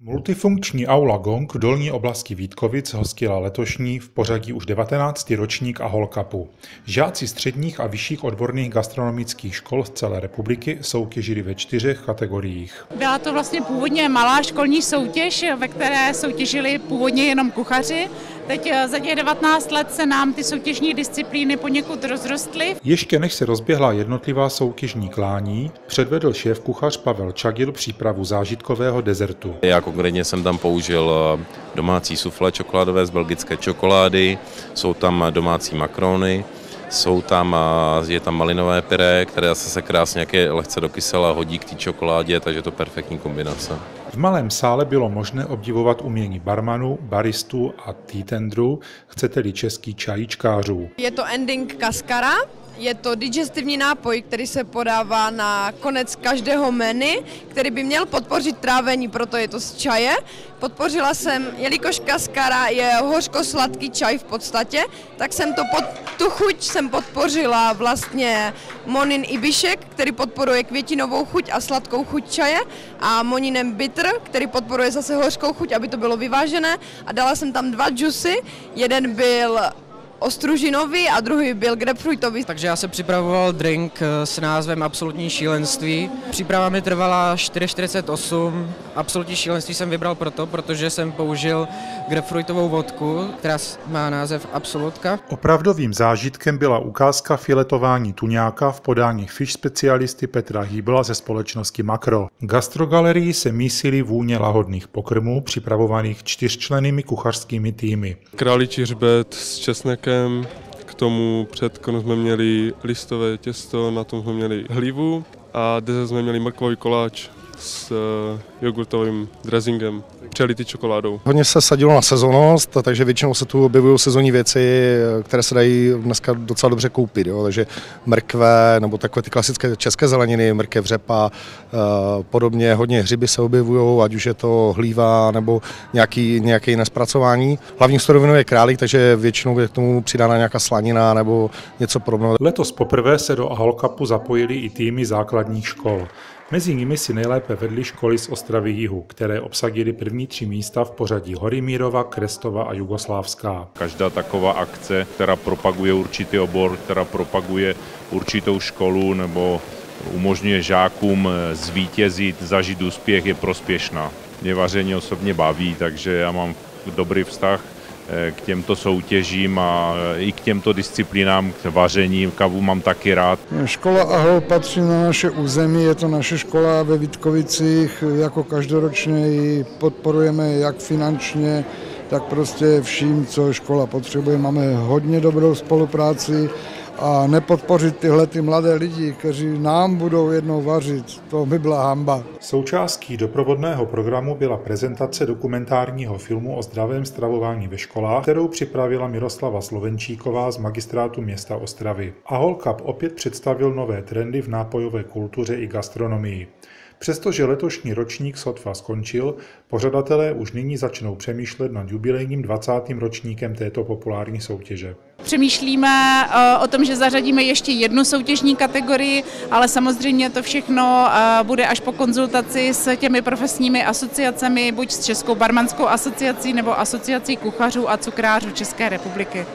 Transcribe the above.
Multifunkční aula Gong v dolní oblasti Vítkovic hostila letošní v pořadí už 19. ročník Ahol Cupu. Žáci středních a vyšších odborných gastronomických škol z celé republiky soutěžili ve čtyřech kategoriích. Byla to vlastně původně malá školní soutěž, ve které soutěžili původně jenom kuchaři. Teď eh, za těch 19 let se nám ty soutěžní disciplíny poněkud rozrostly. Ještě než se rozběhla jednotlivá soutěžní klání, předvedl šéf kuchař Pavel Čagil přípravu zážitkového dezertu. Já konkrétně jsem tam použil eh, domácí sufle čokoládové z belgické čokolády, jsou tam domácí makrony, jsou tam, eh, je tam malinové pyré, které zase se krásně jak lehce do kysela hodí k té čokoládě, takže je to perfektní kombinace. V malém sále bylo možné obdivovat umění barmanů, baristů a týtendrů, chcete-li český čajíčkářů. Je to ending kaskara, je to digestivní nápoj, který se podává na konec každého menu, který by měl podpořit trávení, proto je to z čaje. Podpořila jsem, jelikož kaskara je hořko-sladký čaj v podstatě, tak jsem to pod, tu chuť jsem podpořila vlastně Monin Ibišek, který podporuje květinovou chuť a sladkou chuť čaje a Moninem Bitter, který podporuje zase hořkou chuť, aby to bylo vyvážené a dala jsem tam dva džusy, jeden byl ostružinový a druhý byl grapefruitový. Takže já jsem připravoval drink eh, s názvem Absolutní šílenství. Příprava mi trvala 4,48. Absolutní šílenství jsem vybral proto, protože jsem použil grapefruitovou vodku, která má název Absolutka. Opravdovým zážitkem byla ukázka filetování tuňáka v podání fish specialisty Petra Hýbla ze společnosti Makro. Gastrogalerii se mísily vůně lahodných pokrmů připravovaných čtyřčlenými kuchařskými týmy. Králičí hřbet s česnekem k tomu před jsme měli listové těsto, na tom jsme měli hlívu a dnes jsme měli mrkvový koláč s eh, jogurtovým dressingem, přelitý čokoládou. Hodně se sadilo na sezonost, takže většinou se tu objevují sezónní věci, které se dají dneska docela dobře koupit. Jo? Takže mrkve nebo takové ty klasické české zeleniny, mrkev, řepa, eh, podobně hodně hřiby se objevují, ať už je to hlíva nebo nějaký, nějaké jiné zpracování. Hlavní surovinou je králík, takže většinou je k tomu přidána nějaká slanina nebo něco podobného. Letos poprvé se do Aholkapu zapojili i týmy základních škol. Mezi nimi si nejlépe vedly školy z Ostravy Jihu, které obsadily první tři místa v pořadí Horimírova, Krestova a Jugoslávská. Každá taková akce, která propaguje určitý obor, která propaguje určitou školu nebo umožňuje žákům zvítězit, zažít úspěch, je prospěšná. Mě vaření osobně baví, takže já mám dobrý vztah Eh, k těmto soutěžím a eh, i k těmto disciplínám, k vaření, kavu mám taky rád. Škola Ahol patří na naše území, je to naše škola ve Vítkovicích, jako každoročně ji podporujeme jak finančně, tak prostě vším, co škola potřebuje. Máme hodně dobrou spolupráci a nepodpořit tyhle ty mladé lidi, kteří nám budou jednou vařit, to by byla hamba. Součástí doprovodného programu byla prezentace dokumentárního filmu o zdravém stravování ve školách, kterou připravila Miroslava Slovenčíková z magistrátu města Ostravy. Ahol Cup opět představil nové trendy v nápojové kultuře i gastronomii. Přestože letošní ročník sotva skončil, pořadatelé už nyní začnou přemýšlet nad jubilejním 20. ročníkem této populární soutěže. Přemýšlíme eh, o tom, že zařadíme ještě jednu soutěžní kategorii, ale samozřejmě to všechno eh, bude až po konzultaci s těmi profesními asociacemi, buď s Českou barmanskou asociací nebo asociací kuchařů a cukrářů České republiky.